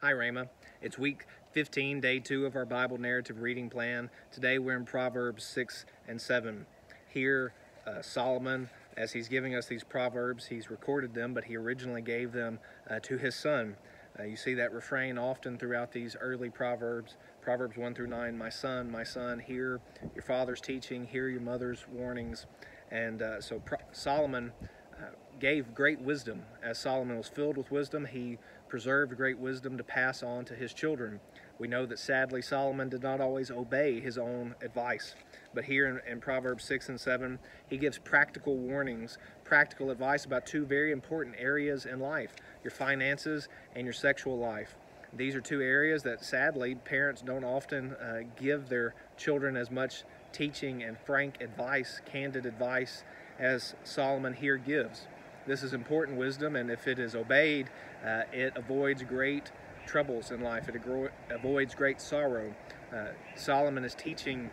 Hi, Ramah. It's week 15, day two of our Bible narrative reading plan. Today we're in Proverbs 6 and 7. Here, uh, Solomon, as he's giving us these Proverbs, he's recorded them, but he originally gave them uh, to his son. Uh, you see that refrain often throughout these early Proverbs. Proverbs 1 through 9, my son, my son, hear your father's teaching, hear your mother's warnings. And uh, so Pro Solomon uh, gave great wisdom. As Solomon was filled with wisdom, he preserved great wisdom to pass on to his children. We know that sadly Solomon did not always obey his own advice. But here in, in, Proverbs 6 and 7, he gives practical warnings, practical advice about two very important areas in life your finances and your sexual life. These are two areas that sadly parents don't often uh, give their children as much teaching and frank advice, candid advice, as Solomon here gives. This is important wisdom, and if it is obeyed, uh, it avoids great troubles in life. It avoids great sorrow. Uh, Solomon is teaching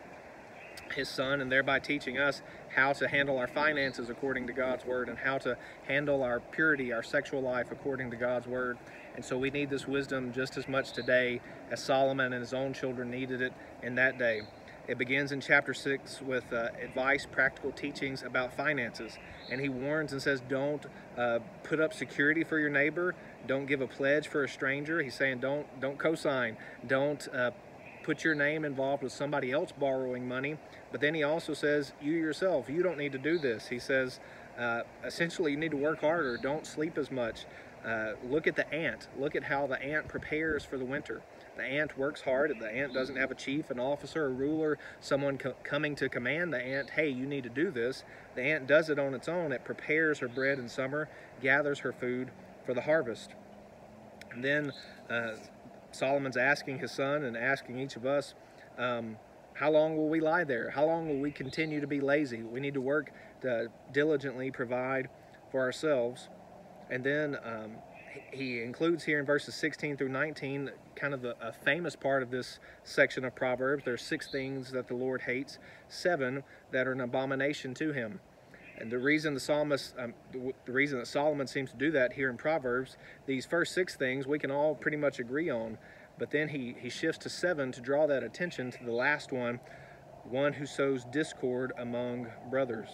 his son and thereby teaching us how to handle our finances according to God's word and how to handle our purity, our sexual life according to God's word. And so we need this wisdom just as much today as Solomon and his own children needed it in that day. It begins in chapter 6 with uh, advice, practical teachings about finances. And he warns and says, don't uh, put up security for your neighbor. Don't give a pledge for a stranger. He's saying, don't, don't co-sign. Don't uh, put your name involved with somebody else borrowing money. But then he also says, you yourself, you don't need to do this. He says, uh, essentially, you need to work harder. Don't sleep as much. Uh, look at the ant. Look at how the ant prepares for the winter. The ant works hard. The ant doesn't have a chief, an officer, a ruler, someone co coming to command the ant, hey, you need to do this. The ant does it on its own. It prepares her bread in summer, gathers her food for the harvest. And then uh, Solomon's asking his son and asking each of us, um, how long will we lie there? How long will we continue to be lazy? We need to work to diligently provide for ourselves. And then um, he includes here in verses 16 through 19 kind of a, a, famous part of this section of Proverbs. There are six things that the Lord hates, seven that are an abomination to him. And the reason the psalmist, um, the, the reason that Solomon seems to do that here in Proverbs, these first six things we can all pretty much agree on, but then he, he shifts to seven to draw that attention to the last one, one who sows discord among brothers.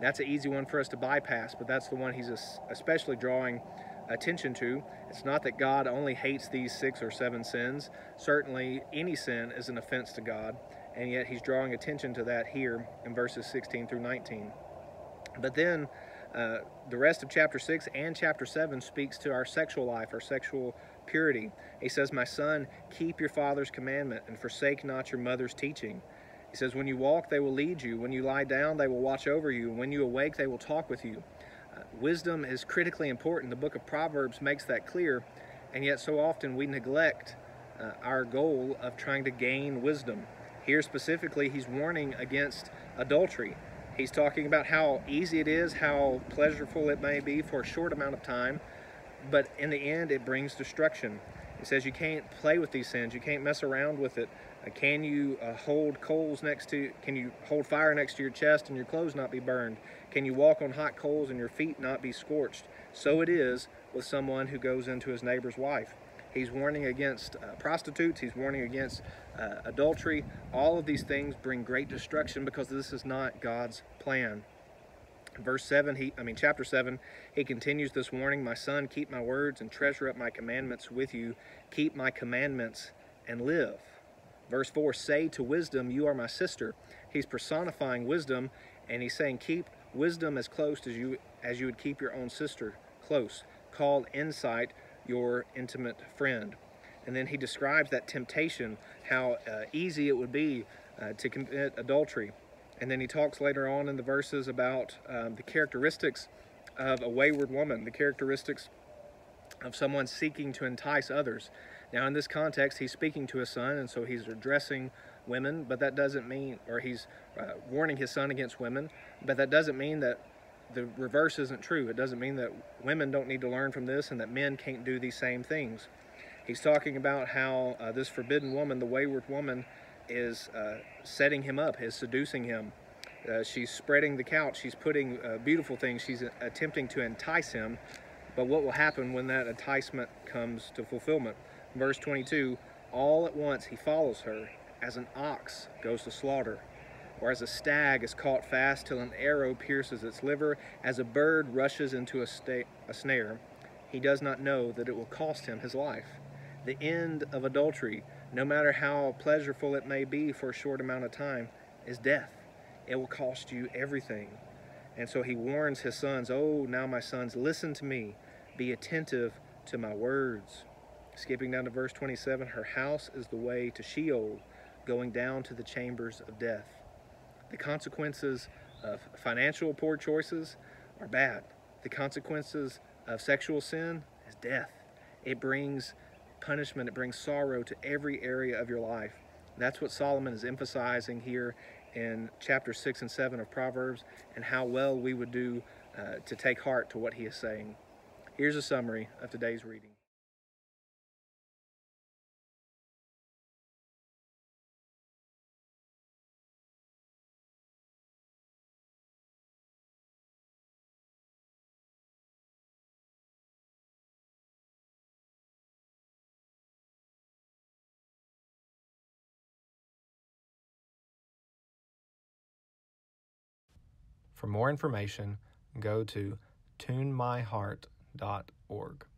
That's an easy one for us to bypass, but that's the one he's especially drawing attention to. It's not that God only hates these six or seven sins. Certainly, any sin is an offense to God, and yet he's drawing attention to that here in verses 16 through 19. But then uh, the rest of chapter 6 and chapter 7 speaks to our sexual life, our sexual purity. He says, My son, keep your father's commandment and forsake not your mother's teaching. He says, When you walk, they will lead you. When you lie down, they will watch over you. When you awake, they will talk with you. Uh, wisdom is critically important. The book of Proverbs makes that clear, and yet so often we neglect uh, our goal of trying to gain wisdom. Here specifically, he's warning against adultery. He's talking about how easy it is, how pleasurable it may be for a short amount of time, but in the end, it brings destruction. He says you can't play with these sins, you can't mess around with it. Uh, can you uh, hold coals next to, can you hold fire next to your chest and your clothes not be burned? Can you walk on hot coals and your feet not be scorched? So it is with someone who goes into his neighbor's wife. He's warning against uh, prostitutes, he's warning against uh, adultery. All of these things bring great destruction because this is not God's plan. Verse 7, he, I mean, chapter 7, he continues this warning My son, keep my words and treasure up my commandments with you. Keep my commandments and live. Verse 4 Say to wisdom, You are my sister. He's personifying wisdom, and he's saying, Keep wisdom as close as you, as you would keep your own sister close. Call insight your intimate friend. And then he describes that temptation, how uh, easy it would be uh, to commit adultery. And then he talks later on in the verses about um, the characteristics of a wayward woman, the characteristics of someone seeking to entice others. Now, in this context, he's speaking to his son, and so he's addressing women, but that doesn't mean, or he's uh, warning his son against women, but that doesn't mean that the reverse isn't true. It doesn't mean that women don't need to learn from this and that men can't do these same things. He's talking about how uh, this forbidden woman, the wayward woman, is uh, setting him up, is seducing him. Uh, she's spreading the couch, she's putting uh, beautiful things, she's attempting to entice him. But what will happen when that enticement comes to fulfillment? Verse 22 All at once he follows her, as an ox goes to slaughter, or as a stag is caught fast till an arrow pierces its liver, as a bird rushes into a, a snare. He does not know that it will cost him his life. The end of adultery, no matter how pleasurable it may be for a short amount of time, is death. It will cost you everything. And so he warns his sons, Oh, now my sons, listen to me. Be attentive to my words. Skipping down to verse 27 Her house is the way to Sheol, going down to the chambers of death. The consequences of financial poor choices are bad. The consequences of sexual sin is death. It brings punishment, it brings sorrow to every area of your life. That's what Solomon is emphasizing here in chapter 6 and 7 of Proverbs and how well we would do uh, to take heart to what he is saying. Here's a summary of today's reading. For more information, go to tunemyheart.org.